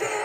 Station!